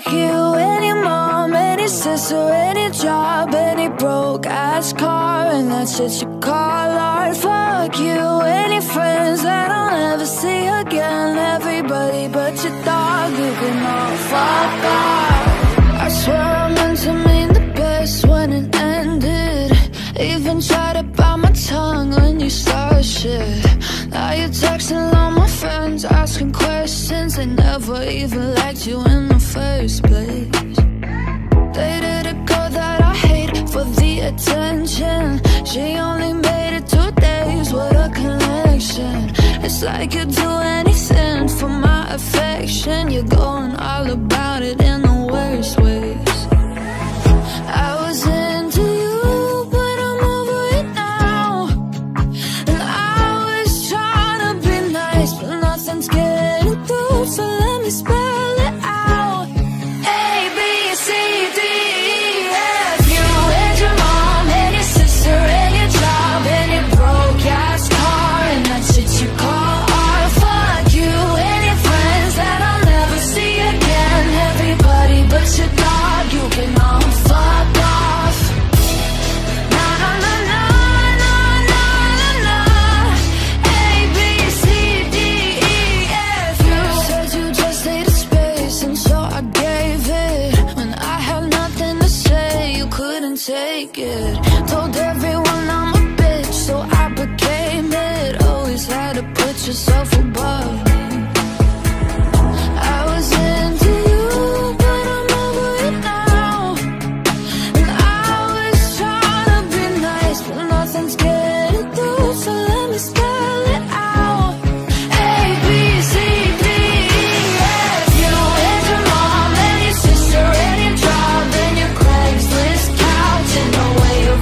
Fuck you your mom your sister your job your broke ass car and that shit you call art. Fuck you your friends that I'll never see again. Everybody but your dog, you can all fuck off. I swear I meant to mean the best when it ended. Even tried to bite my tongue when you started shit. Now you're texting all my friends, asking questions. They never even liked you in the attention. She only made it two days, what a connection. It's like you'd do anything for my affection. You're going all about it in the worst ways. I was into you, but I'm over it now. And I was trying to be nice, but nothing's getting take it. Told everyone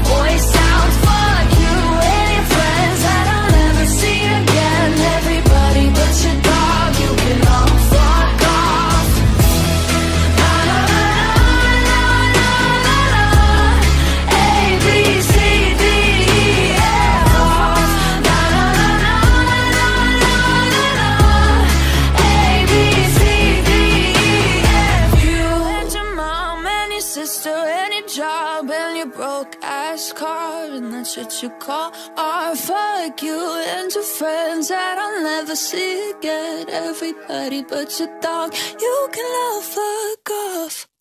voice sister your job and your broke ass car and that's what you call art. Fuck you and your friends that I'll never see again. Everybody but your dog, you can all fuck off.